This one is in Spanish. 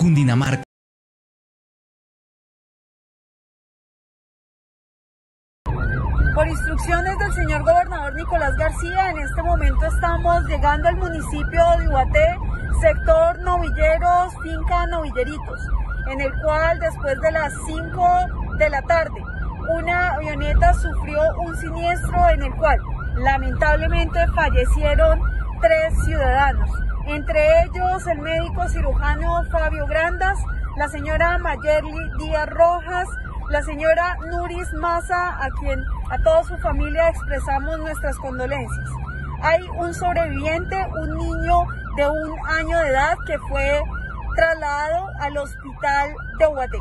Cundinamarca. Por instrucciones del señor gobernador Nicolás García, en este momento estamos llegando al municipio de Ubaté, sector Novilleros, finca Novilleritos, en el cual después de las 5 de la tarde una avioneta sufrió un siniestro en el cual lamentablemente fallecieron tres ciudadanos, entre ellos el médico cirujano Fabio Grandas, la señora Mayerly Díaz Rojas, la señora Nuris Maza, a quien a toda su familia expresamos nuestras condolencias. Hay un sobreviviente, un niño de un año de edad que fue trasladado al hospital de Huaté.